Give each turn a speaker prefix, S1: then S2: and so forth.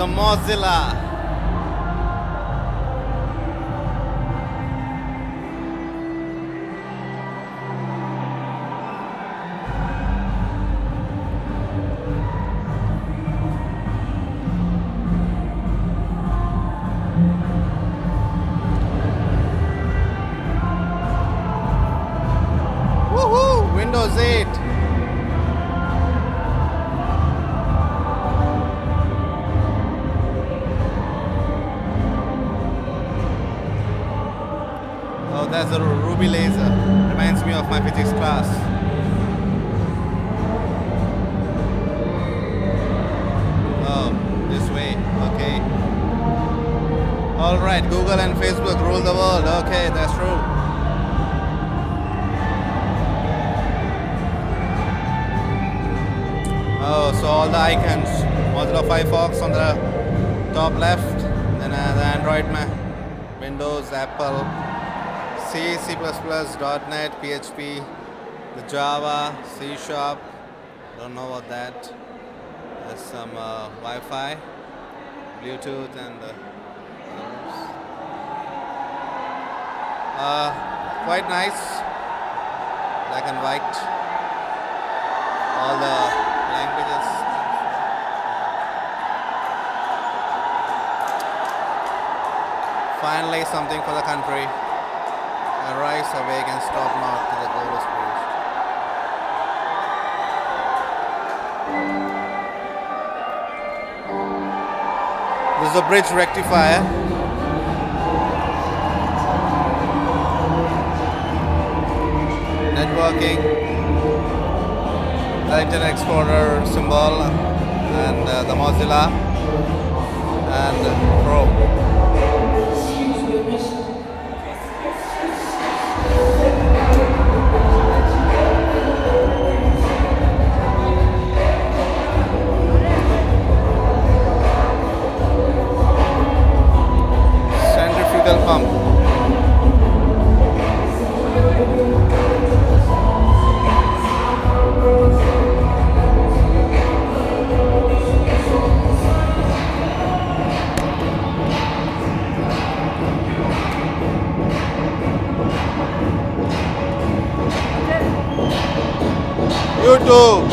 S1: a Mozilla. Windows 8. Oh, that's a ruby laser. Reminds me of my physics class. Oh, this way. Okay. All right, Google and Facebook rule the world. Okay, that's true. Oh, so all the icons. Mozilla Firefox on the top left, then uh, the Android, Windows, Apple, C, C++, .NET, PHP, the Java, C Sharp. Don't know about that. There's some uh, Wi-Fi, Bluetooth, and uh. Uh, quite nice, black and white. All the languages. Finally, something for the country. Arise, awake, and stop not till the goal is reached. This is a bridge rectifier. Networking. The Internet Explorer symbol and uh, the Mozilla and Chrome. Cristo.